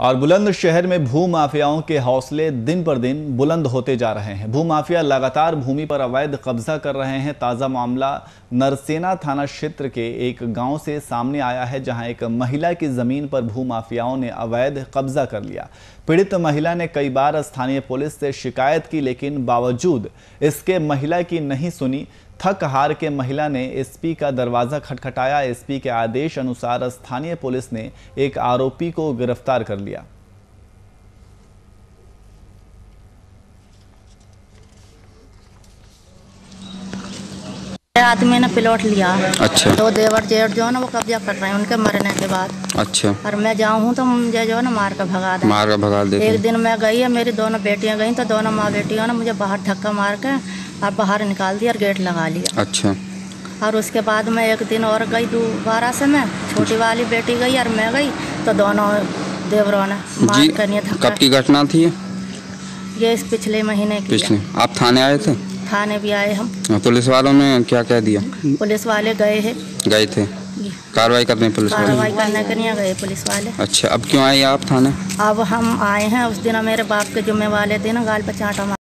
और बुलंदशहर में भू माफियाओं के हौसले दिन पर दिन बुलंद होते जा रहे हैं। भू माफिया लगातार भूमि पर अवैध कब्जा कर रहे हैं। ताज़ा मामला नरसेना थाना क्षेत्र के एक गाँव से सामने आया है, जहाँ एक महिला की ज़मीन पर भू माफियाओं ने अवैध कब्जा कर लिया। पीड़ित महिला ने कई बार स्थानीय पुलिस से शिकायत की, लेकिन बावजूद इसके महिला की नहीं सुनी। थक हार के महिला ने एसपी का दरवाज़ा खटखटाया। एसपी के आदेश अनुसार स्थानीय पुलिस ने एक आरोपी को गिरफ़्तार कर लिया। आदमी ने प्लॉट लिया। अच्छा। तो देवर जेठ जो है ना वो कब्जा कर रहे हैं उनके मरने के बाद। अच्छा। और मैं जाऊँ तो मुझे जो है ना मार कर भगा दे। मार का भगा देते एक दिन मैं गई है मेरी दोनों बेटियाँ गई तो दोनों माँ बेटियों ने मुझे बाहर धक्का मार के और बाहर निकाल दिया और गेट लगा लिया। अच्छा। और उसके बाद मैं एक दिन और गई दोबारा से मैं। छोटी वाली बेटी गई और मैं गई तो दोनों देवरों ने मार कब की घटना थी ये? इस पिछले महीने की पिछले। आप थाने आए थे? थाने भी आए हम। हाँ, पुलिस वालों ने क्या कह दिया? पुलिस वाले गए है। गए थे। कार्रवाई करने पुलिस वाले? कार्रवाई करने के लिए गए पुलिस वाले। अच्छा अब क्यों आए आप थाने? अब हम आए हैं उस दिन मेरे बाप के जुम्मे वाले थे ना गाल पे चांटा